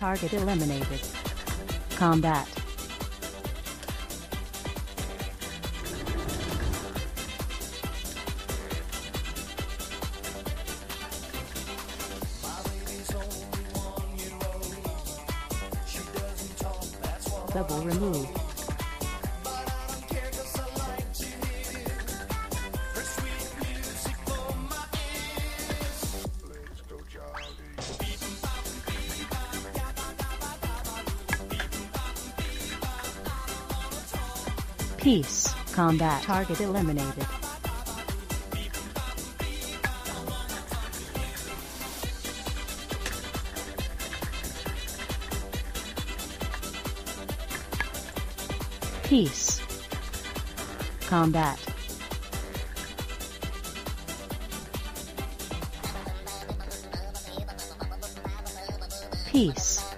Target eliminated. Combat. Double remove. Peace. Combat. Target eliminated. Peace. Combat. Peace.